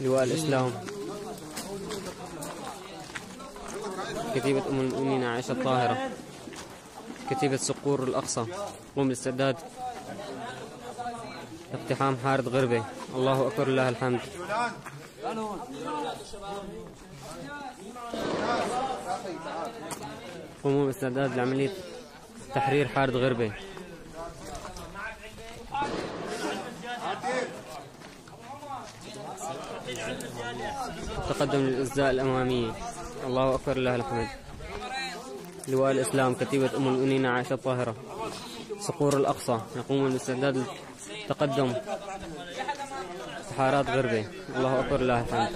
لواء الإسلام. كتيبة أم المؤمنين عائشة الطاهرة. كتيبة صقور الأقصى. قوم الاستعداد. اقتحام حارة غربة الله أكبر لله الحمد. قوموا باستعداد لعملية تحرير حارة غربة تقدم للأجزاء الأمامية الله أكبر لله الحمد لواء الإسلام كتيبة أم المؤمنين عائشة الطاهرة. صقور الأقصى يقومون باستعداد التقدم حارات غربة الله أكبر لله الحمد